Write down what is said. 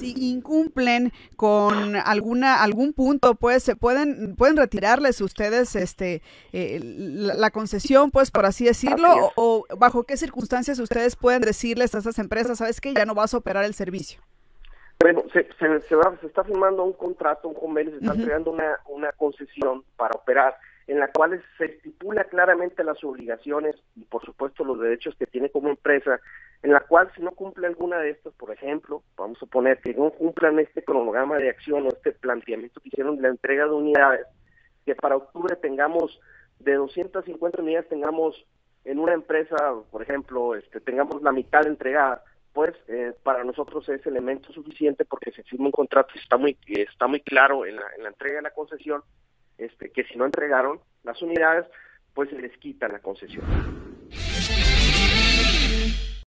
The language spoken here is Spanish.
si incumplen con alguna algún punto, pues se pueden pueden retirarles ustedes este eh, la, concesión, pues por así decirlo, o, bajo qué circunstancias ustedes pueden decirles a esas empresas, sabes que ya no vas a operar el servicio. Bueno, se, se, se, está firmando un contrato, un convenio, se está creando una, una concesión para operar en la cual se estipula claramente las obligaciones y por supuesto los derechos que tiene como empresa, en la cual si no cumple alguna de estas, por ejemplo, vamos a poner que no cumplan este cronograma de acción o este planteamiento que hicieron de la entrega de unidades, que para octubre tengamos de 250 unidades tengamos en una empresa, por ejemplo, este tengamos la mitad entregada, pues eh, para nosotros es elemento suficiente porque se firma un contrato y está muy está muy claro en la, en la entrega de la concesión este que si no entregaron las unidades pues se les quita la concesión